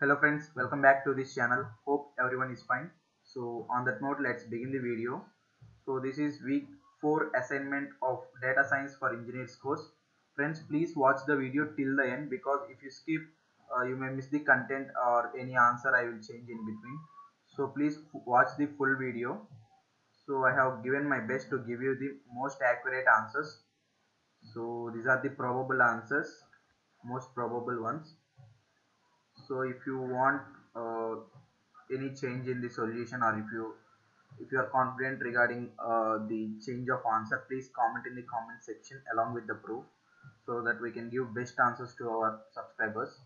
Hello friends, welcome back to this channel. Hope everyone is fine. So on that note, let's begin the video. So this is week 4 assignment of data science for engineers course. Friends, please watch the video till the end because if you skip, uh, you may miss the content or any answer I will change in between. So please watch the full video. So I have given my best to give you the most accurate answers. So these are the probable answers, most probable ones so if you want uh, any change in the solution or if you if you are confident regarding uh, the change of answer please comment in the comment section along with the proof so that we can give best answers to our subscribers.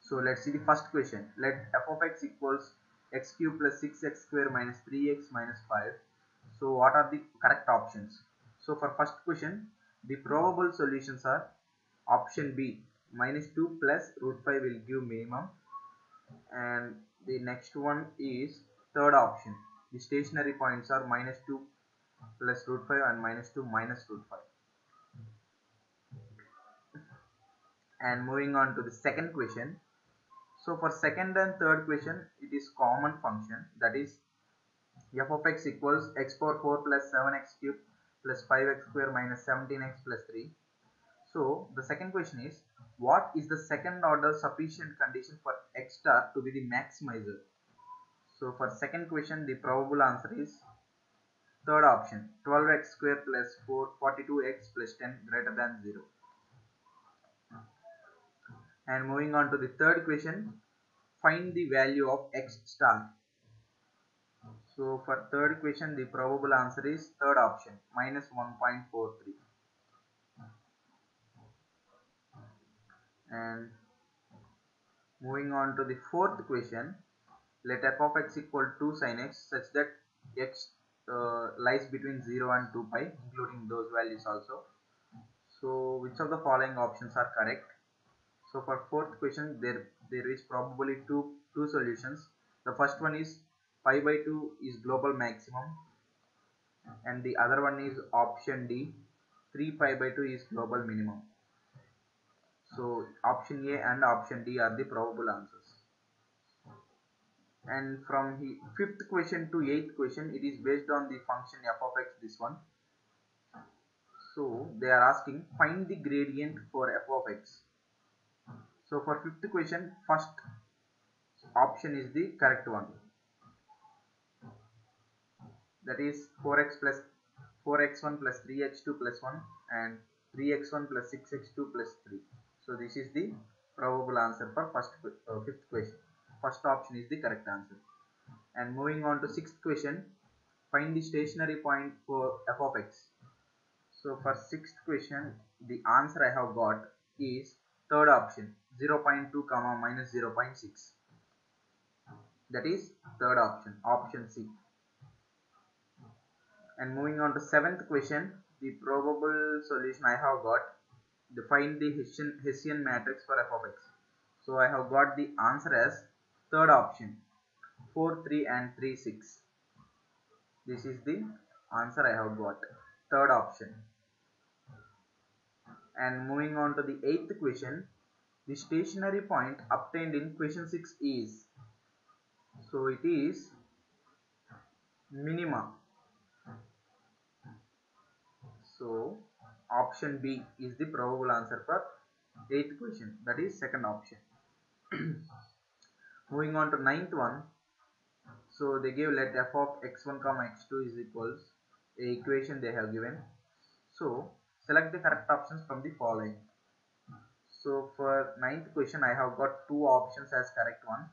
So let's see the first question. Let f of x equals x cube plus 6x square minus 3x minus 5 so what are the correct options? So for first question the probable solutions are option b minus 2 plus root 5 will give minimum. And the next one is third option. The stationary points are minus 2 plus root 5 and minus 2 minus root 5 and moving on to the second question. So for second and third question it is common function. That is f of x equals x power 4 plus 7x cube plus 5x square minus 17x plus 3 so the second question is what is the second order sufficient condition for x star to be the maximizer? So for second question the probable answer is third option 12x square plus 4 42x plus 10 greater than 0. And moving on to the third question find the value of x star. So for third question the probable answer is third option minus 1.43. and moving on to the fourth question let f of x equal to sin x such that x uh, lies between 0 and 2 pi including those values also. So which of the following options are correct? So for fourth question there there is probably two two solutions. The first one is pi by 2 is global maximum and the other one is option d 3 pi by 2 is global minimum so option A and option D are the probable answers. And from the fifth question to eighth question, it is based on the function f of x. This one. So they are asking find the gradient for f of x. So for fifth question, first option is the correct one. That is 4x plus 4x1 plus 3x2 plus 1 and 3x1 plus 6x2 plus 3. So this is the probable answer for first uh, fifth question. First option is the correct answer. And moving on to sixth question, find the stationary point for f of x. So for sixth question, the answer I have got is third option 0.2 comma minus 0.6. That is third option, option C. And moving on to seventh question, the probable solution I have got define the Hessian, Hessian matrix for f of x. So I have got the answer as third option 4 3 and 3 6. This is the answer I have got third option. And moving on to the eighth question the stationary point obtained in question 6 is so it is minima so option B is the probable answer for 8th question that is second option. Moving on to ninth one. So they give let f of x1 comma x2 is equals a equation they have given. So select the correct options from the following. So for ninth question I have got two options as correct one.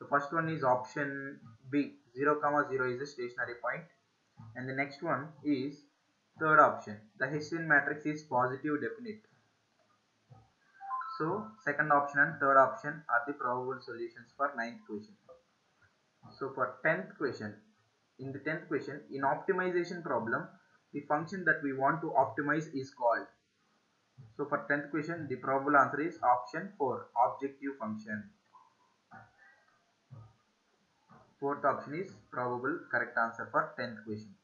The first one is option B. 0 comma 0 is a stationary point. And the next one is Third option, the Hessian matrix is positive definite. So second option and third option are the probable solutions for ninth question. So for tenth question, in the tenth question, in optimization problem, the function that we want to optimize is called. So for tenth question, the probable answer is option 4, objective function. Fourth option is probable correct answer for tenth question.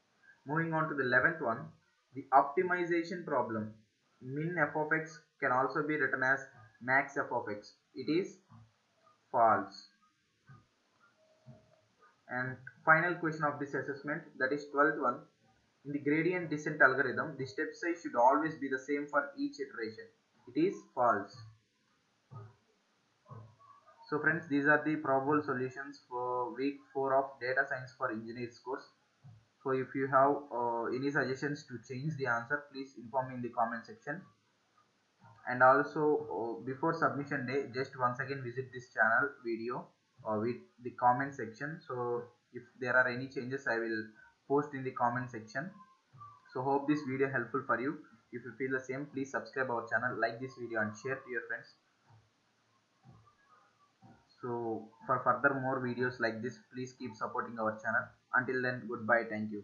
Moving on to the eleventh one, the optimization problem min f of x can also be written as max f of x. It is false. And final question of this assessment that is 12th one. In the gradient descent algorithm the step size should always be the same for each iteration. It is false. So friends these are the probable solutions for week 4 of data science for engineers course so if you have uh, any suggestions to change the answer please inform me in the comment section. And also uh, before submission day just once again visit this channel video uh, with the comment section. So if there are any changes i will post in the comment section. So hope this video helpful for you. If you feel the same please subscribe our channel like this video and share to your friends. So for further more videos like this please keep supporting our channel until then goodbye. Thank you